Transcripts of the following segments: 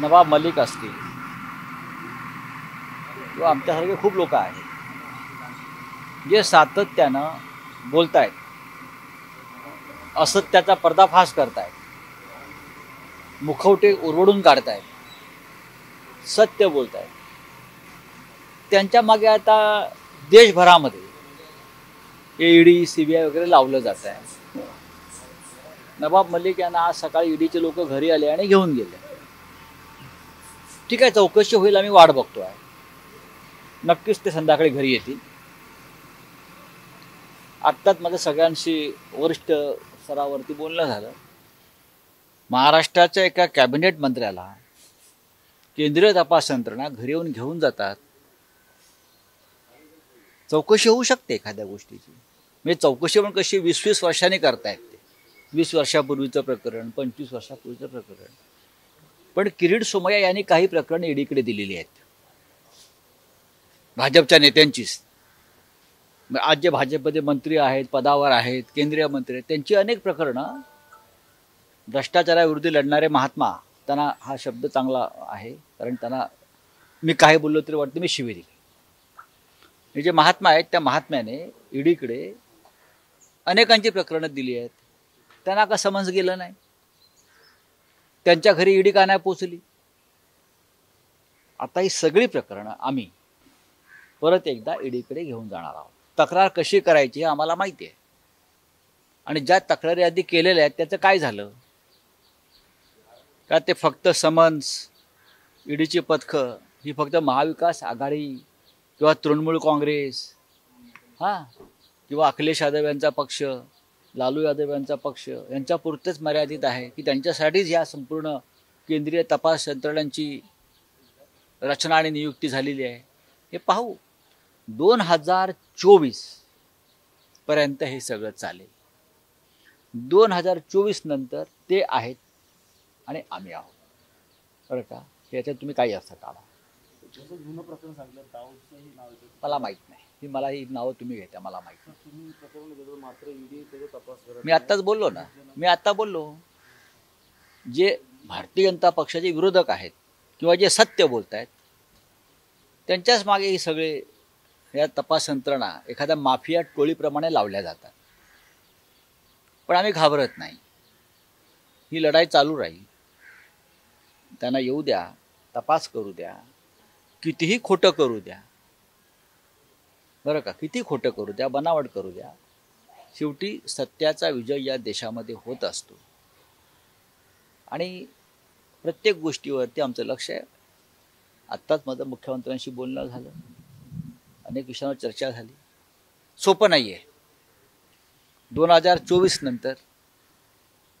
नवाब मलिक असतील. किंवा आमच्यासारखे खूप लोक आहेत. जे सातत्यानं बोलतायत. असत्याचा पर्दाफाश करतायत. मुखवटे उरवडून काढतायत. सत्य बोलतायत. त्यांच्या मागे आता देशभरामध्ये ईडी सी बी आय वगैरे लावलं जात आहे नवाब मलिक यांना आज सकाळी ईडीचे लोक घरी आले आणि घेऊन गेले. ठीक आहे चौकशी होईल आम्ही वाट बघतो आहे नक्कीच ते संध्याकाळी घरी येतील. आत्ताच माझं सगळ्यांशी वरिष्ठ स्तरावरती बोलणं झालं. महाराष्ट्राच्या एका कॅबिनेट मंत्र्याला केंद्रीय तपास यंत्रणा घरी येऊन घेऊन जातात. चौकशी होऊ शकते एखाद्या गोष्टीची. म्हणजे चौकशी पण कशी वीस वीस वर्षांनी करतायत ते. वीस वर्षापूर्वीचं प्रकरण पंचवीस वर्षापूर्वीचं प्रकरण. पण किरीट सोमय्या यांनी काही प्रकरण ईडीकडे दिलेली आहेत. भाजपच्या नेत्यांचीच. आज जे भाजपमध्ये मंत्री आहेत पदावर आहेत केंद्रीय मंत्री आहेत त्यांची अनेक प्रकरणं भ्रष्टाचाराविरुद्ध लढणारे महात्मा त्यांना हा शब्द चांगला आहे कारण त्यांना मी काय बोललो तरी वाटतं मी शिवी दिली हे जे महात्मा आहेत त्या महात्म्याने ईडीकडे अनेकांची प्रकरणं दिली आहेत. त्यांना का समज गेलं नाही? त्यांच्या घरी ईडी का नाही पोचली? आता ही सगळी प्रकरणं आम्ही परत एकदा ईडीकडे घेऊन जाणार आहोत. तक्रार कशी करायची हे आम्हाला माहिती आहे. आणि ज्या तक्रारी आधी केलेल्या आहेत त्याचं काय झालं? का ते फक्त समन्स ईडीची पथकं ही फक्त महाविकास आघाडी किंवा तृणमूल काँग्रेस हां? किंवा अखिलेश यादव यांचा पक्ष? लालू यादव यांचा पक्ष यांच्यापुरतेच मर्यादित आहे की त्यांच्यासाठीच ह्या संपूर्ण केंद्रीय तपास यंत्रणांची रचना आणि नियुक्ती झालेली आहे. हे पाहू दोन हजार चोवीसपर्यंत हे सगळं चालेल. दोन हजार चोवीस नंतर ते आहेत आणि आम्ही आहोत. बरं का? याच्यात तुम्ही काही अर्थ काढा. जसं जुनं प्रकरण सांगितलं दाऊदचंही नाव येतं. मला माहीत नाही. ही मला ही नावं तुम्ही घेता मला माहीत नाही. तर तुम्ही प्रकरण घेतलं मात्र ईडी त्याचा तपास करत मी आत्ताच बोललो ना. मी आत्ता बोललो. जे भारतीय जनता पक्षाचे विरोधक आहेत किंवा जे सत्य बोलत आहेत त्यांच्याच मागे हे सगळे या तपास यंत्रणा एखाद्या माफिया टोळीप्रमाणे लावल्या जातात. पण आम्ही घाबरत नाही. ही लढाई चालू राहील. त्यांना येऊ द्या तपास करू द्या. कितीही खोटं करू द्या. बरं का? किती खोटं करू द्या बनावट करू द्या. शेवटी सत्याचा विजय या देशामध्ये होत असतो. आणि प्रत्येक गोष्टीवरती आमचं लक्ष आहे. आत्ताच माझं मुख्यमंत्र्यांशी बोलणं झालं. अनेक विषयांवर चर्चा झाली. सोपं नाही आहे दोन हजार चोवीस नंतर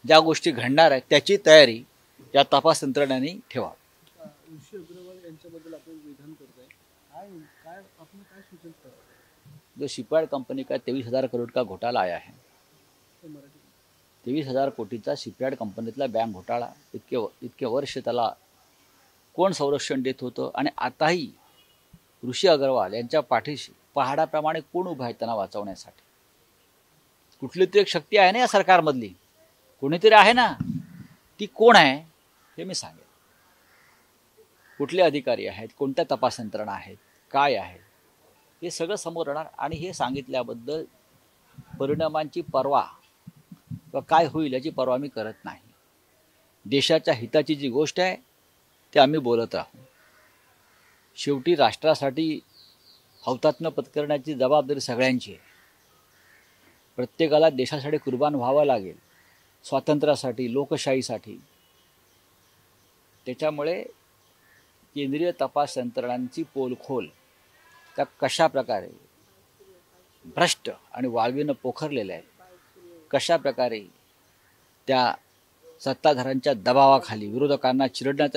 ज्या गोष्टी घडणार आहेत त्याची तयारी या तपास यंत्रणांनी ठेवा. ऋषी अग्रवाल यांच्याबद्दल आपण विधान करताय. काय काय आपण काय सूचन करावं जो शिपयार्ड कंपनी का तेवीस हजार करोड का घोटाला आया है? तेवीस हजार कोटीचा शिपयार्ड कंपनीतला बँक घोटाळा. इतके इतके वर्ष त्याला कोण संरक्षण देत होतं? आणि आताही ऋषी अग्रवाल यांच्या पाठीशी पहाडाप्रमाणे कोण उभं आहे त्यांना वाचवण्यासाठी? कुठली तरी एक शक्ती आहे ना या सरकारमधली? कोणीतरी आहे ना? ती कोण आहे? हे मी सांगेन. कुठले अधिकारी आहेत कोणत्या तपास यंत्रणा आहेत काय आहे हे सगळं समोर येणार. आणि हे सांगितल्याबद्दल परिणामांची पर्वा किंवा काय होईल याची पर्वा मी करत नाही. देशाच्या हिताची जी गोष्ट आहे ते आम्ही बोलत राहू शेवटी राष्ट्रासाठी हौतात्म्य पत्करण्याची जबाबदारी सगळ्यांची आहे. प्रत्येकाला देशासाठी कुर्बान व्हावं लागेल स्वातंत्र्यासाठी लोकशाहीसाठी. त्याच्यामुळे केंद्रीय तपास यंत्रणांची पोलखोल. त्या कशा प्रकारे भ्रष्ट आणि वाळवीनं पोखरलेल्या आहेत कशा प्रकारे त्या सत्ताधाऱ्यांच्या दबावाखाली विरोधकांना चिरडण्याचा